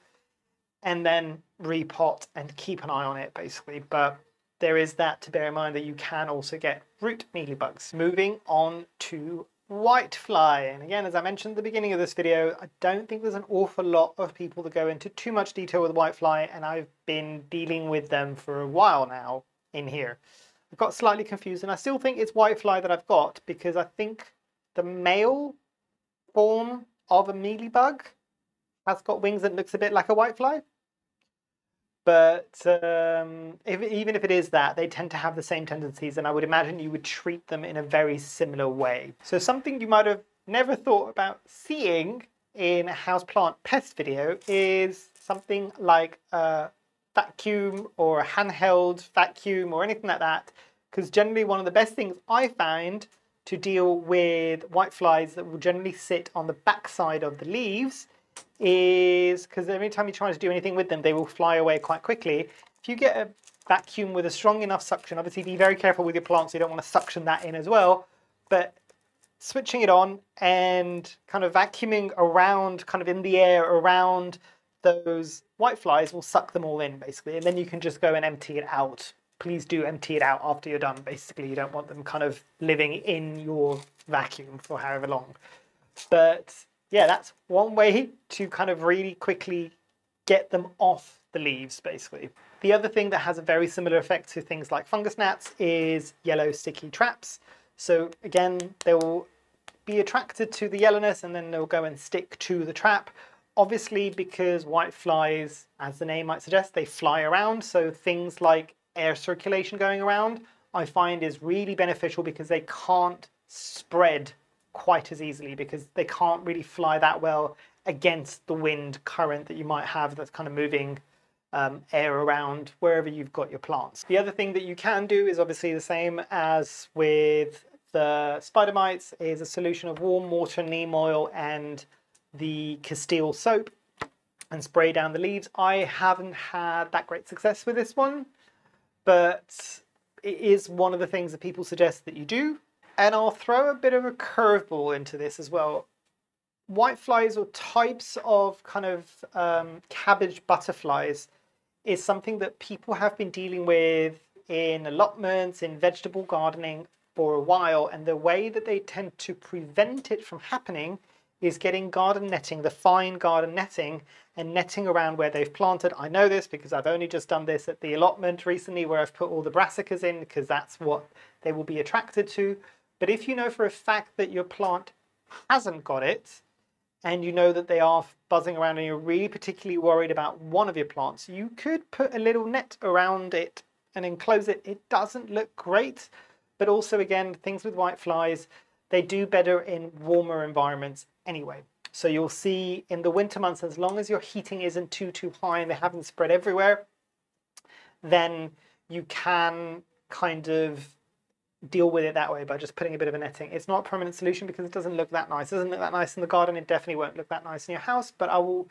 And then repot and keep an eye on it, basically. But there is that to bear in mind that you can also get root mealybugs. Moving on to Whitefly, and again, as I mentioned at the beginning of this video, I don't think there's an awful lot of people that go into too much detail with Whitefly, and I've been dealing with them for a while now in here. I got slightly confused, and I still think it's Whitefly that I've got, because I think the male form of a mealybug has got wings that looks a bit like a whitefly. But um, if, even if it is that, they tend to have the same tendencies, and I would imagine you would treat them in a very similar way. So something you might have never thought about seeing in a houseplant pest video is something like a vacuum or a handheld vacuum or anything like that. Because generally one of the best things I find to deal with whiteflies that will generally sit on the backside of the leaves is because every time you try to do anything with them, they will fly away quite quickly. If you get a vacuum with a strong enough suction, obviously be very careful with your plants, you don't want to suction that in as well, but switching it on and kind of vacuuming around, kind of in the air around those white flies will suck them all in basically, and then you can just go and empty it out. Please do empty it out after you're done. Basically, you don't want them kind of living in your vacuum for however long. But yeah, that's one way to kind of really quickly get them off the leaves, basically. The other thing that has a very similar effect to things like fungus gnats is yellow sticky traps. So again, they will be attracted to the yellowness and then they'll go and stick to the trap. Obviously, because white flies, as the name might suggest, they fly around. So things like air circulation going around, I find is really beneficial because they can't spread quite as easily because they can't really fly that well against the wind current that you might have that's kind of moving um, air around wherever you've got your plants. The other thing that you can do is obviously the same as with the spider mites is a solution of warm water, neem oil and the Castile soap and spray down the leaves. I haven't had that great success with this one, but it is one of the things that people suggest that you do. And I'll throw a bit of a curveball into this as well. Whiteflies or types of kind of um, cabbage butterflies is something that people have been dealing with in allotments, in vegetable gardening for a while. And the way that they tend to prevent it from happening is getting garden netting, the fine garden netting, and netting around where they've planted. I know this because I've only just done this at the allotment recently where I've put all the brassicas in because that's what they will be attracted to. But if you know for a fact that your plant hasn't got it, and you know that they are buzzing around and you're really particularly worried about one of your plants, you could put a little net around it and enclose it. It doesn't look great, but also again, things with white flies, they do better in warmer environments anyway. So you'll see in the winter months, as long as your heating isn't too, too high and they haven't spread everywhere, then you can kind of deal with it that way by just putting a bit of a netting. It's not a permanent solution because it doesn't look that nice. It doesn't look that nice in the garden. It definitely won't look that nice in your house, but I will,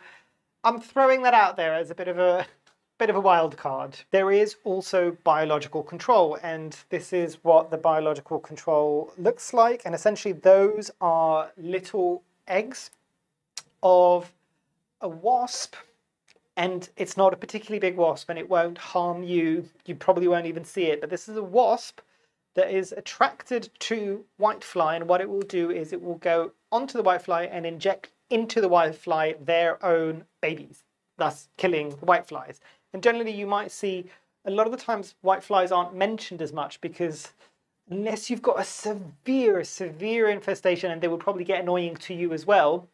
I'm throwing that out there as a bit of a bit of a wild card. There is also biological control, and this is what the biological control looks like. And essentially those are little eggs of a wasp and it's not a particularly big wasp and it won't harm you. You probably won't even see it, but this is a wasp that is attracted to whitefly and what it will do is it will go onto the whitefly and inject into the whitefly their own babies, thus killing the whiteflies. And generally you might see a lot of the times whiteflies aren't mentioned as much because unless you've got a severe, severe infestation and they will probably get annoying to you as well,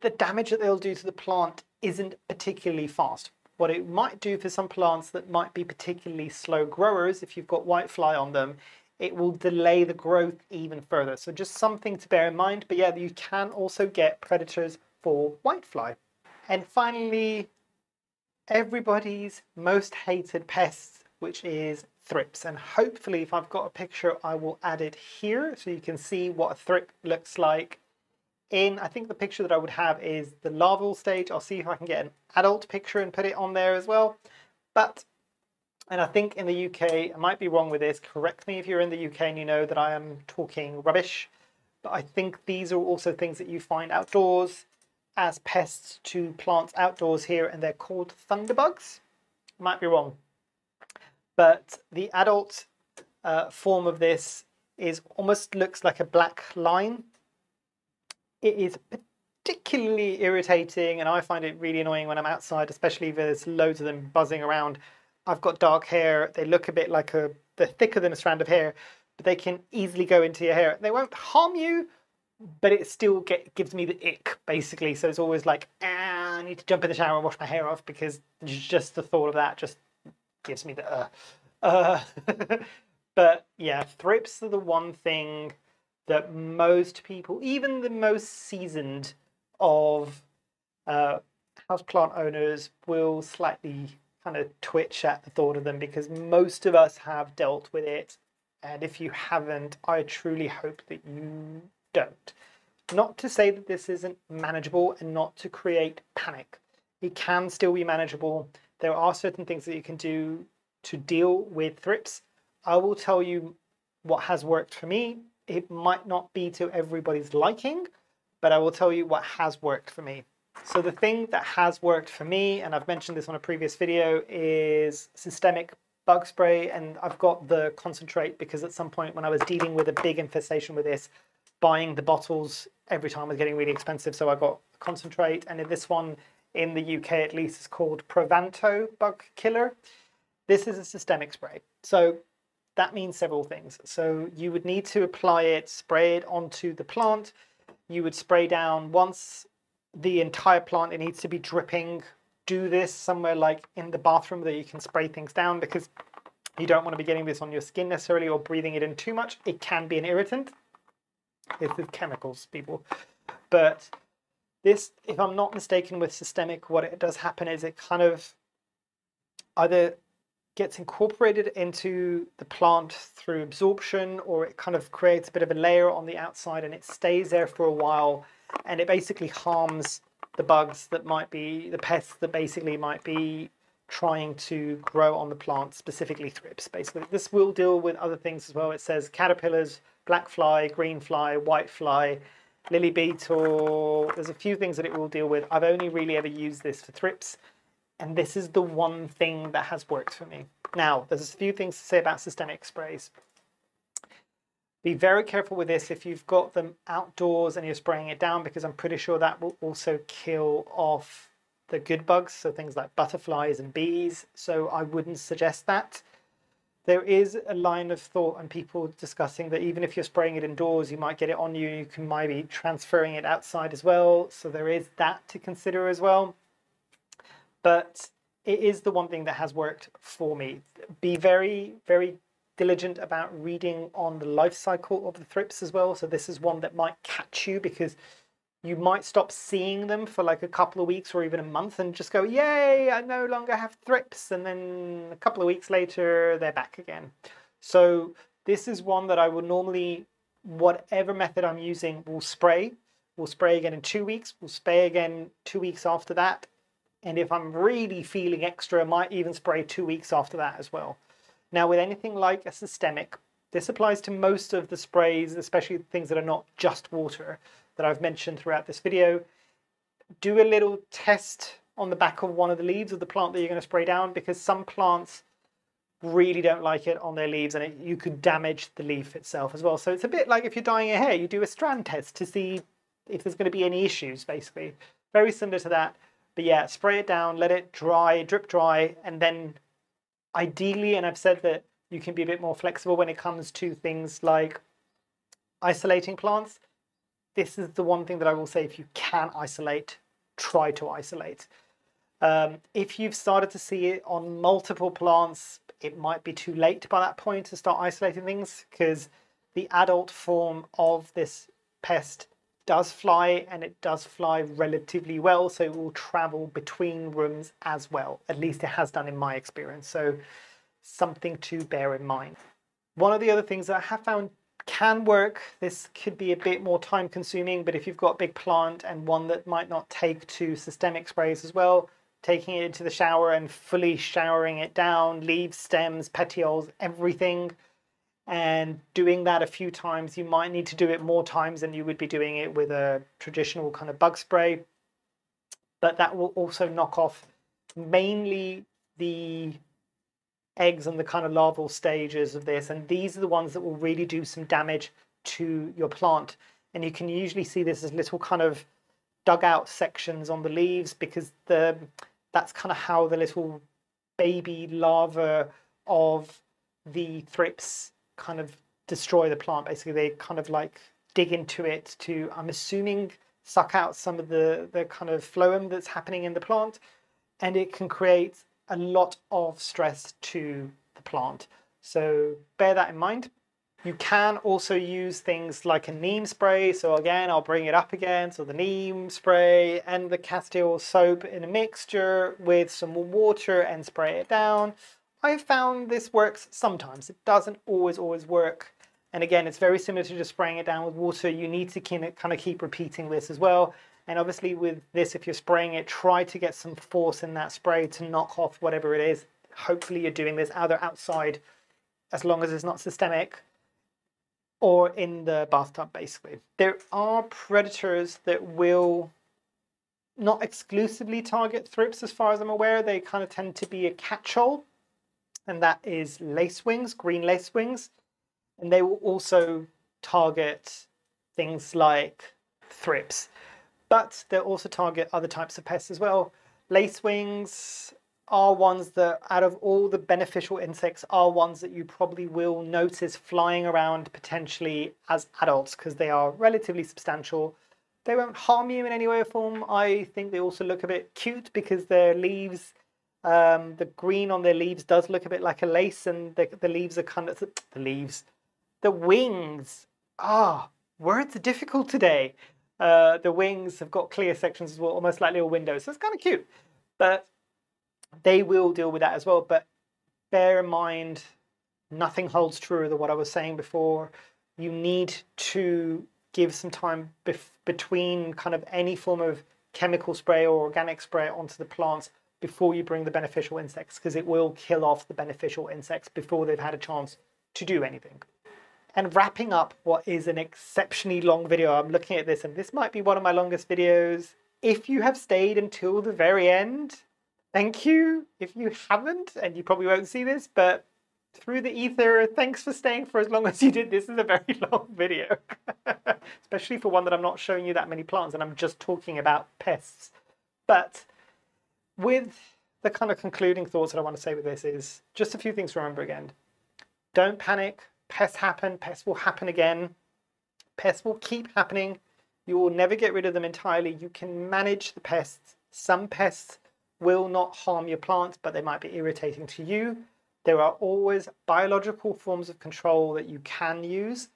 the damage that they'll do to the plant isn't particularly fast. What it might do for some plants that might be particularly slow growers, if you've got whitefly on them, it will delay the growth even further. So just something to bear in mind. But yeah, you can also get predators for whitefly. And finally, everybody's most hated pest, which is thrips. And hopefully if I've got a picture, I will add it here so you can see what a thrip looks like in, I think the picture that I would have is the larval stage. I'll see if I can get an adult picture and put it on there as well. But, and I think in the UK, I might be wrong with this, correct me if you're in the UK and you know that I am talking rubbish, but I think these are also things that you find outdoors as pests to plants outdoors here, and they're called thunderbugs. Might be wrong. But the adult uh, form of this is almost looks like a black line it is particularly irritating and I find it really annoying when I'm outside, especially if there's loads of them buzzing around. I've got dark hair, they look a bit like a, they're thicker than a strand of hair, but they can easily go into your hair. They won't harm you, but it still get, gives me the ick basically. So it's always like, ah, I need to jump in the shower and wash my hair off because just the thought of that just gives me the uh. uh. but yeah, thrips are the one thing that most people, even the most seasoned of uh, houseplant owners, will slightly kind of twitch at the thought of them because most of us have dealt with it. And if you haven't, I truly hope that you don't. Not to say that this isn't manageable and not to create panic. It can still be manageable. There are certain things that you can do to deal with thrips. I will tell you what has worked for me. It might not be to everybody's liking, but I will tell you what has worked for me. So the thing that has worked for me, and I've mentioned this on a previous video, is systemic bug spray. And I've got the concentrate because at some point when I was dealing with a big infestation with this, buying the bottles every time was getting really expensive. So I got concentrate. And in this one, in the UK at least, is called Provanto Bug Killer. This is a systemic spray. So that means several things. So you would need to apply it, spray it onto the plant. You would spray down once the entire plant, it needs to be dripping. Do this somewhere like in the bathroom that you can spray things down because you don't want to be getting this on your skin necessarily or breathing it in too much. It can be an irritant. It's is chemicals, people. But this, if I'm not mistaken with systemic, what it does happen is it kind of either gets incorporated into the plant through absorption or it kind of creates a bit of a layer on the outside and it stays there for a while and it basically harms the bugs that might be, the pests that basically might be trying to grow on the plant, specifically thrips. Basically, this will deal with other things as well. It says caterpillars, black fly, green fly, white fly, lily beetle. There's a few things that it will deal with. I've only really ever used this for thrips, and this is the one thing that has worked for me. Now, there's a few things to say about systemic sprays. Be very careful with this if you've got them outdoors and you're spraying it down because I'm pretty sure that will also kill off the good bugs, so things like butterflies and bees. So I wouldn't suggest that. There is a line of thought and people discussing that even if you're spraying it indoors, you might get it on you. You can maybe transferring it outside as well. So there is that to consider as well. But it is the one thing that has worked for me. Be very, very diligent about reading on the life cycle of the thrips as well. So this is one that might catch you because you might stop seeing them for like a couple of weeks or even a month and just go, yay, I no longer have thrips. And then a couple of weeks later, they're back again. So this is one that I would normally, whatever method I'm using, will spray. We'll spray again in two weeks. We'll spray again two weeks after that. And if I'm really feeling extra, I might even spray two weeks after that as well. Now with anything like a systemic, this applies to most of the sprays, especially things that are not just water that I've mentioned throughout this video. Do a little test on the back of one of the leaves of the plant that you're going to spray down because some plants really don't like it on their leaves and it, you could damage the leaf itself as well. So it's a bit like if you're dyeing your hair, you do a strand test to see if there's going to be any issues basically. Very similar to that. But yeah, spray it down, let it dry, drip dry, and then ideally, and I've said that you can be a bit more flexible when it comes to things like isolating plants. This is the one thing that I will say if you can isolate, try to isolate. Um, if you've started to see it on multiple plants, it might be too late by that point to start isolating things because the adult form of this pest does fly and it does fly relatively well so it will travel between rooms as well. At least it has done in my experience so something to bear in mind. One of the other things that i have found can work this could be a bit more time consuming but if you've got a big plant and one that might not take to systemic sprays as well taking it into the shower and fully showering it down leaves stems petioles everything and doing that a few times, you might need to do it more times than you would be doing it with a traditional kind of bug spray. But that will also knock off mainly the eggs and the kind of larval stages of this. And these are the ones that will really do some damage to your plant. And you can usually see this as little kind of dugout sections on the leaves because the that's kind of how the little baby larva of the thrips kind of destroy the plant. Basically, they kind of like dig into it to, I'm assuming, suck out some of the, the kind of phloem that's happening in the plant. And it can create a lot of stress to the plant. So bear that in mind. You can also use things like a neem spray. So again, I'll bring it up again. So the neem spray and the castile soap in a mixture with some water and spray it down. I've found this works sometimes. It doesn't always, always work. And again, it's very similar to just spraying it down with water. You need to kind of keep repeating this as well. And obviously with this, if you're spraying it, try to get some force in that spray to knock off whatever it is. Hopefully you're doing this either outside, as long as it's not systemic, or in the bathtub, basically. There are predators that will not exclusively target thrips, as far as I'm aware. They kind of tend to be a catch-all, and that is lacewings, green lacewings. And they will also target things like thrips, but they'll also target other types of pests as well. Lacewings are ones that, out of all the beneficial insects, are ones that you probably will notice flying around potentially as adults because they are relatively substantial. They won't harm you in any way or form. I think they also look a bit cute because their leaves, um, the green on their leaves does look a bit like a lace, and the, the leaves are kind of the leaves, the wings. Ah, words are difficult today. Uh, the wings have got clear sections as well, almost like little windows. So it's kind of cute. But they will deal with that as well. But bear in mind, nothing holds true to what I was saying before. You need to give some time between kind of any form of chemical spray or organic spray onto the plants before you bring the beneficial insects because it will kill off the beneficial insects before they've had a chance to do anything. And wrapping up what is an exceptionally long video, I'm looking at this and this might be one of my longest videos. If you have stayed until the very end, thank you. If you haven't, and you probably won't see this, but through the ether, thanks for staying for as long as you did. This is a very long video, especially for one that I'm not showing you that many plants and I'm just talking about pests. But with the kind of concluding thoughts that I want to say with this is just a few things to remember again. Don't panic. Pests happen. Pests will happen again. Pests will keep happening. You will never get rid of them entirely. You can manage the pests. Some pests will not harm your plants, but they might be irritating to you. There are always biological forms of control that you can use.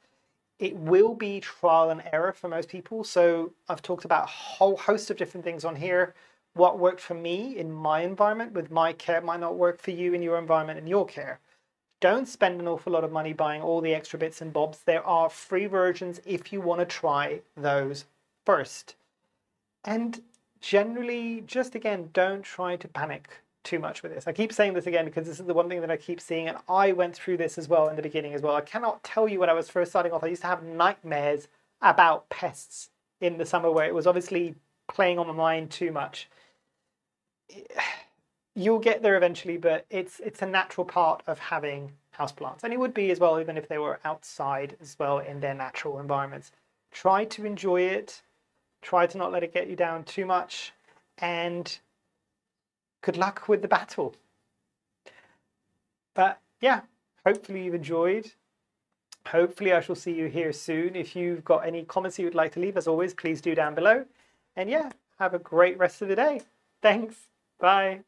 It will be trial and error for most people. So I've talked about a whole host of different things on here. What worked for me in my environment with my care might not work for you in your environment and your care. Don't spend an awful lot of money buying all the extra bits and bobs. There are free versions if you want to try those first. And generally, just again, don't try to panic too much with this. I keep saying this again because this is the one thing that I keep seeing, and I went through this as well in the beginning as well. I cannot tell you when I was first starting off, I used to have nightmares about pests in the summer where it was obviously playing on my mind too much. You'll get there eventually, but it's it's a natural part of having houseplants. And it would be as well, even if they were outside as well in their natural environments. Try to enjoy it Try to not let it get you down too much. And good luck with the battle. But yeah, hopefully you've enjoyed. Hopefully I shall see you here soon. If you've got any comments you would like to leave, as always, please do down below. And yeah, have a great rest of the day. Thanks. Bye.